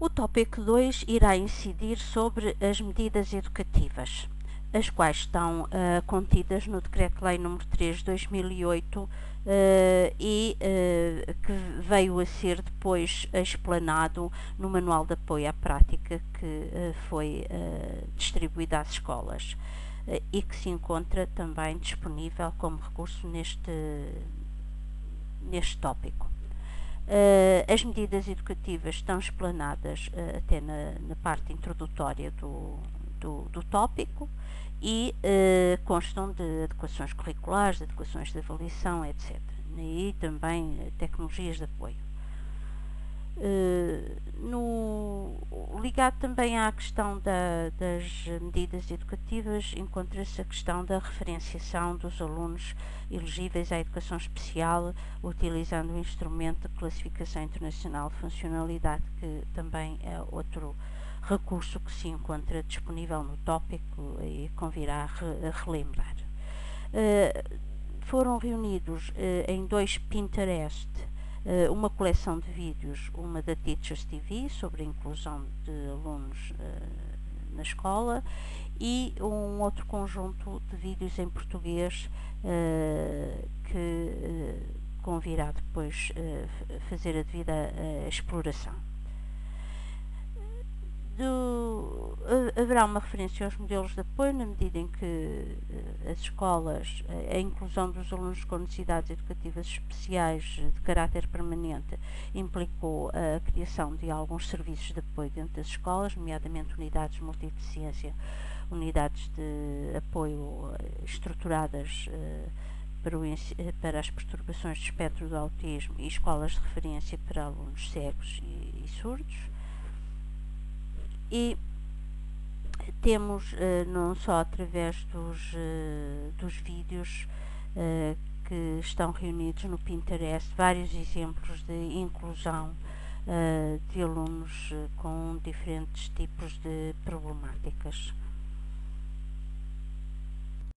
O tópico 2 irá incidir sobre as medidas educativas, as quais estão uh, contidas no Decreto-Lei nº 3 de 2008 uh, e uh, que veio a ser depois explanado no Manual de Apoio à Prática que foi distribuído às escolas e que se encontra também disponível como recurso neste, neste tópico. Uh, as medidas educativas estão explanadas uh, até na, na, parte introdutória do, do, do tópico e uh, constam de adequações curriculares, de adequações de avaliação, etc. E também tecnologias de apoio. No, ligado também à questão da, das medidas educativas, encontra-se a questão da referenciação dos alunos elegíveis à educação especial, utilizando o instrumento de classificação internacional de funcionalidade, que também é outro recurso que se encontra disponível no tópico e convirá a, re, a relembrar. Uh, foram reunidos uh, em dois Pinterest uh, uma coleção de vídeos, uma da Teachers TV, sobre a inclusão de alunos uh, na escola, e um outro conjunto de vídeos em português uh, que convirá depois fazer a devida exploração do, haverá uma referência aos modelos de apoio na medida em que uh, as escolas, uh, a inclusão dos alunos com necessidades educativas especiais de caráter permanente implicou a criação de alguns serviços de apoio dentro das escolas, nomeadamente unidades de multideficiência, unidades de apoio estruturadas para, as perturbações de espectro do autismo e escolas de referência para alunos cegos e surdos e temos uh, não só através dos, uh, dos vídeos uh, que estão reunidos no Pinterest vários exemplos de inclusão de alunos com diferentes tipos de problemáticas.